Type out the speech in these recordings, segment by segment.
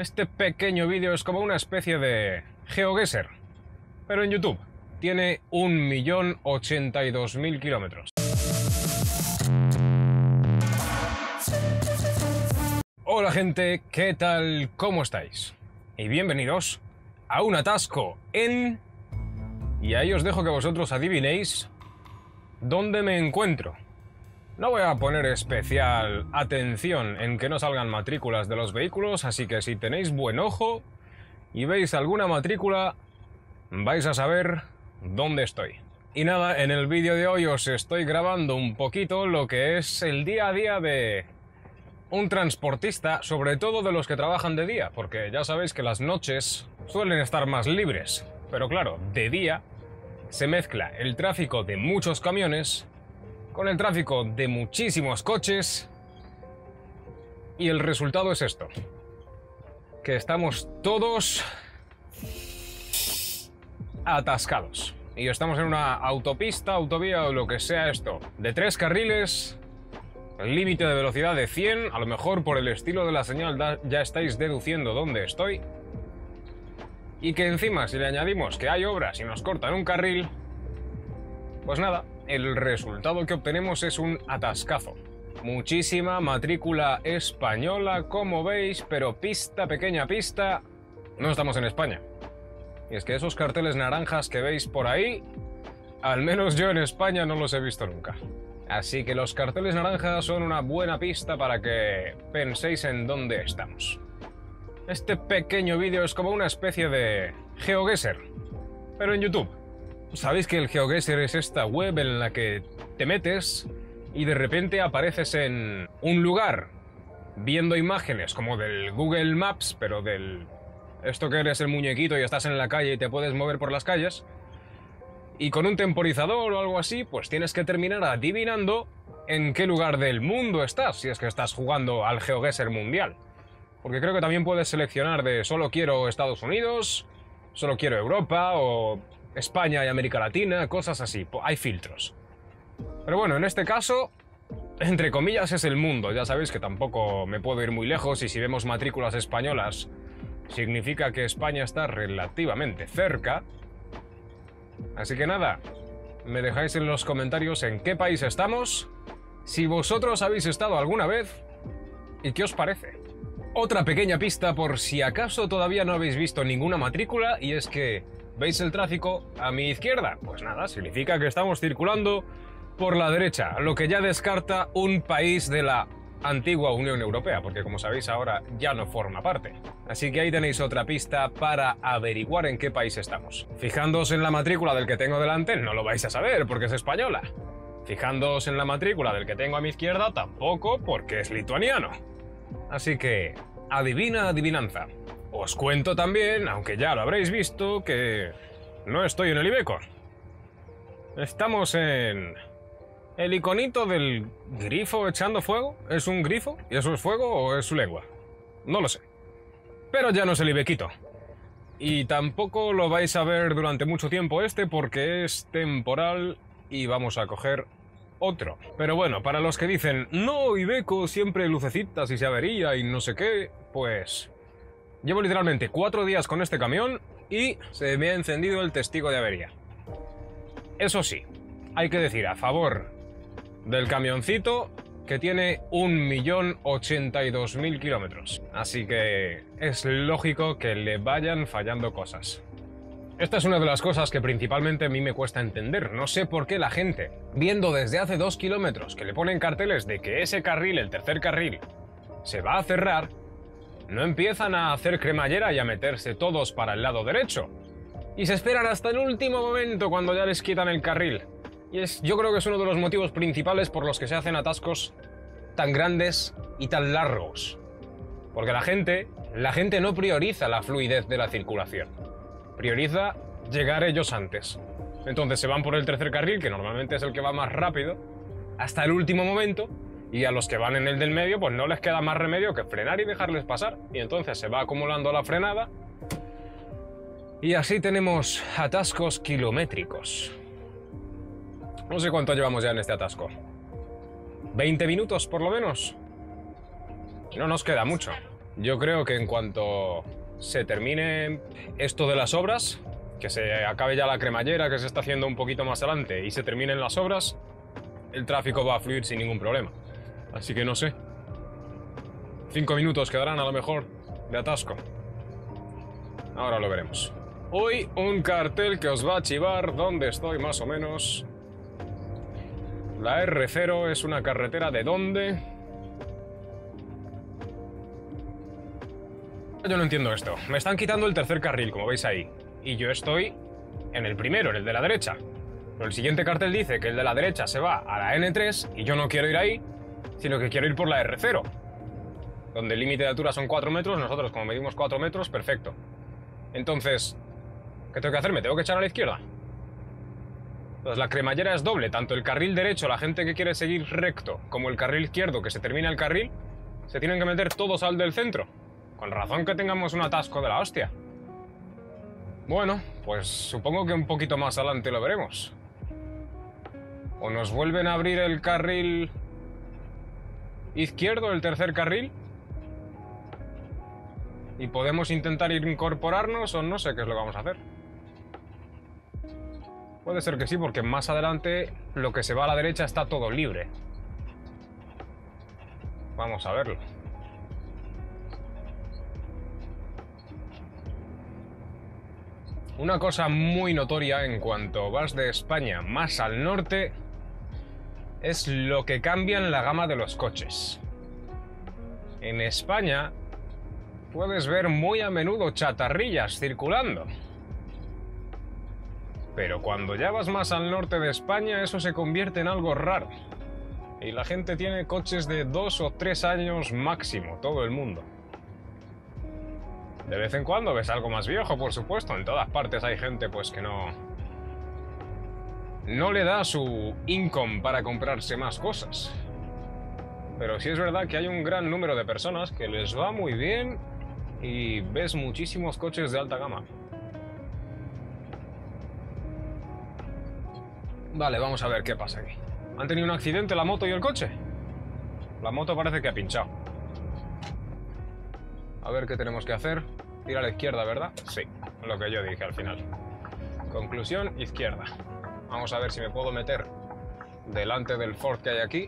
Este pequeño vídeo es como una especie de GeoGuessr, pero en YouTube. Tiene 1.082.000 kilómetros. Hola gente, ¿qué tal? ¿Cómo estáis? Y bienvenidos a un atasco en... Y ahí os dejo que vosotros adivinéis dónde me encuentro. No voy a poner especial atención en que no salgan matrículas de los vehículos, así que si tenéis buen ojo y veis alguna matrícula, vais a saber dónde estoy. Y nada, en el vídeo de hoy os estoy grabando un poquito lo que es el día a día de un transportista, sobre todo de los que trabajan de día, porque ya sabéis que las noches suelen estar más libres. Pero claro, de día se mezcla el tráfico de muchos camiones con el tráfico de muchísimos coches. Y el resultado es esto, que estamos todos atascados. Y estamos en una autopista, autovía o lo que sea esto, de tres carriles, límite de velocidad de 100, a lo mejor por el estilo de la señal ya estáis deduciendo dónde estoy. Y que encima si le añadimos que hay obras y nos cortan un carril, pues nada, el resultado que obtenemos es un atascazo. Muchísima matrícula española, como veis, pero pista, pequeña pista, no estamos en España. Y es que esos carteles naranjas que veis por ahí, al menos yo en España no los he visto nunca. Así que los carteles naranjas son una buena pista para que penséis en dónde estamos. Este pequeño vídeo es como una especie de GeoGuessr, pero en YouTube. Sabéis que el GeoGuessr es esta web en la que te metes y de repente apareces en un lugar viendo imágenes como del Google Maps, pero del... Esto que eres el muñequito y estás en la calle y te puedes mover por las calles. Y con un temporizador o algo así, pues tienes que terminar adivinando en qué lugar del mundo estás, si es que estás jugando al GeoGuessr mundial. Porque creo que también puedes seleccionar de solo quiero Estados Unidos, solo quiero Europa o España y América Latina, cosas así. Hay filtros. Pero bueno, en este caso, entre comillas, es el mundo. Ya sabéis que tampoco me puedo ir muy lejos y si vemos matrículas españolas, significa que España está relativamente cerca. Así que nada, me dejáis en los comentarios en qué país estamos, si vosotros habéis estado alguna vez y qué os parece. Otra pequeña pista por si acaso todavía no habéis visto ninguna matrícula y es que ¿Veis el tráfico a mi izquierda? Pues nada, significa que estamos circulando por la derecha, lo que ya descarta un país de la antigua Unión Europea, porque como sabéis ahora ya no forma parte. Así que ahí tenéis otra pista para averiguar en qué país estamos. Fijándoos en la matrícula del que tengo delante, no lo vais a saber porque es española. Fijándoos en la matrícula del que tengo a mi izquierda, tampoco porque es lituaniano. Así que, adivina adivinanza. Os cuento también, aunque ya lo habréis visto, que no estoy en el Ibeco. Estamos en... El iconito del grifo echando fuego. ¿Es un grifo? ¿Y eso es fuego o es su lengua? No lo sé. Pero ya no es el Ibequito. Y tampoco lo vais a ver durante mucho tiempo este porque es temporal y vamos a coger otro. Pero bueno, para los que dicen, no, Ibeco siempre lucecitas y se avería y no sé qué, pues Llevo literalmente cuatro días con este camión y se me ha encendido el testigo de avería. Eso sí, hay que decir a favor del camioncito que tiene 1.082.000 kilómetros. Así que es lógico que le vayan fallando cosas. Esta es una de las cosas que principalmente a mí me cuesta entender. No sé por qué la gente, viendo desde hace dos kilómetros que le ponen carteles de que ese carril, el tercer carril, se va a cerrar, no empiezan a hacer cremallera y a meterse todos para el lado derecho. Y se esperan hasta el último momento cuando ya les quitan el carril. Y es, yo creo que es uno de los motivos principales por los que se hacen atascos tan grandes y tan largos. Porque la gente, la gente no prioriza la fluidez de la circulación. Prioriza llegar ellos antes. Entonces se van por el tercer carril, que normalmente es el que va más rápido, hasta el último momento y a los que van en el del medio, pues no les queda más remedio que frenar y dejarles pasar. Y entonces se va acumulando la frenada. Y así tenemos atascos kilométricos. No sé cuánto llevamos ya en este atasco. ¿20 minutos por lo menos? No nos queda mucho. Yo creo que en cuanto se termine esto de las obras, que se acabe ya la cremallera que se está haciendo un poquito más adelante y se terminen las obras, el tráfico va a fluir sin ningún problema. Así que no sé. Cinco minutos quedarán a lo mejor de atasco. Ahora lo veremos. Hoy un cartel que os va a chivar dónde estoy más o menos. La R0 es una carretera de dónde. Yo no entiendo esto. Me están quitando el tercer carril, como veis ahí. Y yo estoy en el primero, en el de la derecha. Pero el siguiente cartel dice que el de la derecha se va a la N3 y yo no quiero ir ahí, sino que quiero ir por la R0. Donde el límite de altura son 4 metros, nosotros como medimos 4 metros, perfecto. Entonces, ¿qué tengo que hacer? ¿Me tengo que echar a la izquierda? Pues la cremallera es doble, tanto el carril derecho, la gente que quiere seguir recto, como el carril izquierdo, que se termina el carril, se tienen que meter todos al del centro. Con razón que tengamos un atasco de la hostia. Bueno, pues supongo que un poquito más adelante lo veremos. O nos vuelven a abrir el carril izquierdo, el tercer carril, y podemos intentar incorporarnos o no sé qué es lo que vamos a hacer. Puede ser que sí, porque más adelante lo que se va a la derecha está todo libre. Vamos a verlo. Una cosa muy notoria en cuanto vas de España más al norte es lo que cambia en la gama de los coches. En España puedes ver muy a menudo chatarrillas circulando. Pero cuando ya vas más al norte de España eso se convierte en algo raro. Y la gente tiene coches de dos o tres años máximo, todo el mundo. De vez en cuando ves algo más viejo, por supuesto. En todas partes hay gente pues que no... No le da su income para comprarse más cosas. Pero sí es verdad que hay un gran número de personas que les va muy bien y ves muchísimos coches de alta gama. Vale, vamos a ver qué pasa aquí. ¿Han tenido un accidente la moto y el coche? La moto parece que ha pinchado. A ver qué tenemos que hacer. Ir a la izquierda, ¿verdad? Sí, lo que yo dije al final. Conclusión, izquierda. Vamos a ver si me puedo meter delante del Ford que hay aquí.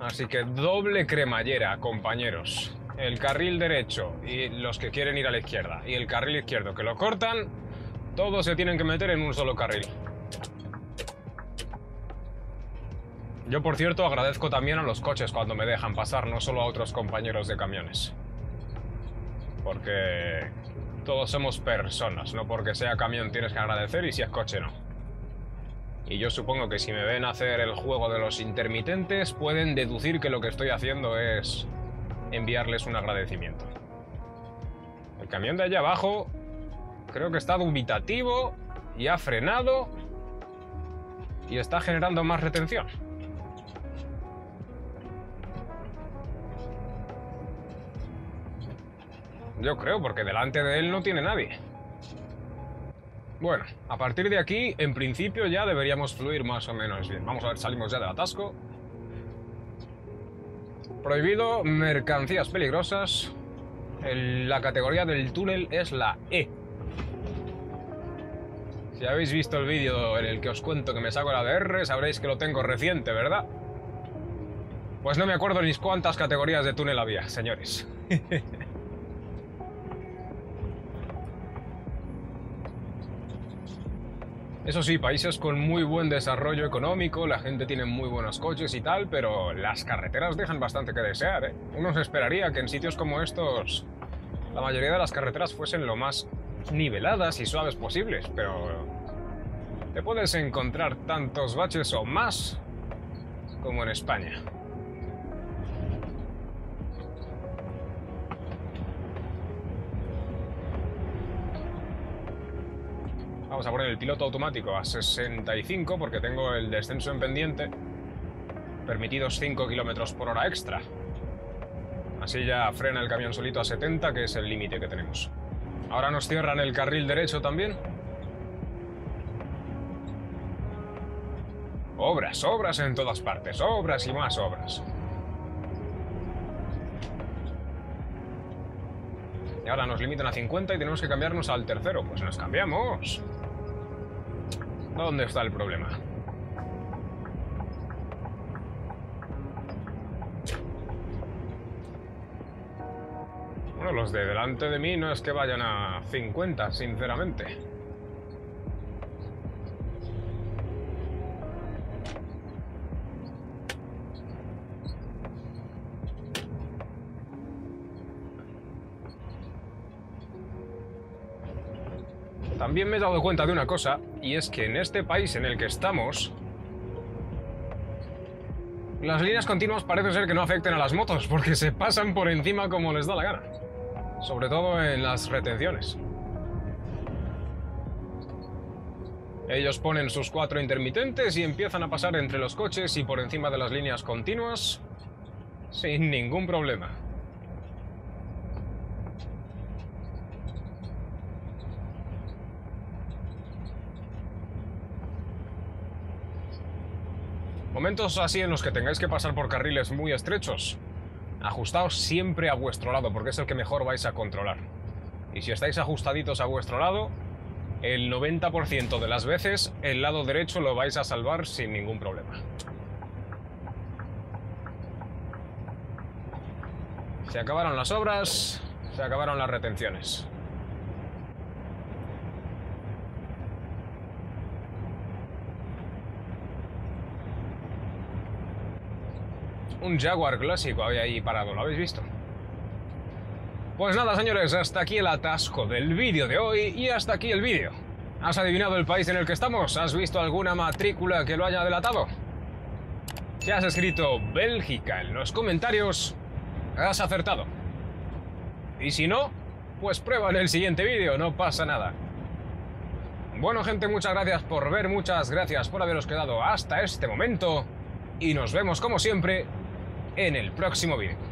Así que doble cremallera, compañeros. El carril derecho y los que quieren ir a la izquierda. Y el carril izquierdo que lo cortan, todos se tienen que meter en un solo carril. Yo, por cierto, agradezco también a los coches cuando me dejan pasar, no solo a otros compañeros de camiones. Porque todos somos personas, no porque sea camión tienes que agradecer y si es coche no. Y yo supongo que si me ven hacer el juego de los intermitentes, pueden deducir que lo que estoy haciendo es enviarles un agradecimiento. El camión de allá abajo creo que está dubitativo y ha frenado y está generando más retención. Yo creo, porque delante de él no tiene nadie. Bueno, a partir de aquí, en principio ya deberíamos fluir más o menos bien. Vamos a ver, salimos ya del atasco. Prohibido mercancías peligrosas. la categoría del túnel es la E. Si habéis visto el vídeo en el que os cuento que me saco la DR, sabréis que lo tengo reciente, ¿verdad? Pues no me acuerdo ni cuántas categorías de túnel había, señores. Eso sí, países con muy buen desarrollo económico, la gente tiene muy buenos coches y tal, pero las carreteras dejan bastante que desear. ¿eh? Uno se esperaría que en sitios como estos la mayoría de las carreteras fuesen lo más niveladas y suaves posibles, pero te puedes encontrar tantos baches o más como en España. vamos a poner el piloto automático a 65 porque tengo el descenso en pendiente, permitidos 5 kilómetros por hora extra. Así ya frena el camión solito a 70, que es el límite que tenemos. Ahora nos cierran el carril derecho también. Obras, obras en todas partes, obras y más obras. Y ahora nos limitan a 50 y tenemos que cambiarnos al tercero. Pues nos cambiamos. ¿Dónde está el problema? Bueno, los de delante de mí no es que vayan a 50, sinceramente. También me he dado cuenta de una cosa, y es que en este país en el que estamos, las líneas continuas parece ser que no afecten a las motos, porque se pasan por encima como les da la gana. Sobre todo en las retenciones. Ellos ponen sus cuatro intermitentes y empiezan a pasar entre los coches y por encima de las líneas continuas sin ningún problema. Momentos así en los que tengáis que pasar por carriles muy estrechos, ajustaos siempre a vuestro lado, porque es el que mejor vais a controlar. Y si estáis ajustaditos a vuestro lado, el 90% de las veces el lado derecho lo vais a salvar sin ningún problema. Se acabaron las obras, se acabaron las retenciones. Un Jaguar clásico había ahí parado, ¿lo habéis visto? Pues nada, señores, hasta aquí el atasco del vídeo de hoy y hasta aquí el vídeo. ¿Has adivinado el país en el que estamos? ¿Has visto alguna matrícula que lo haya delatado? Si has escrito Bélgica en los comentarios, has acertado. Y si no, pues prueba en el siguiente vídeo, no pasa nada. Bueno gente, muchas gracias por ver, muchas gracias por haberos quedado hasta este momento y nos vemos como siempre en el próximo vídeo.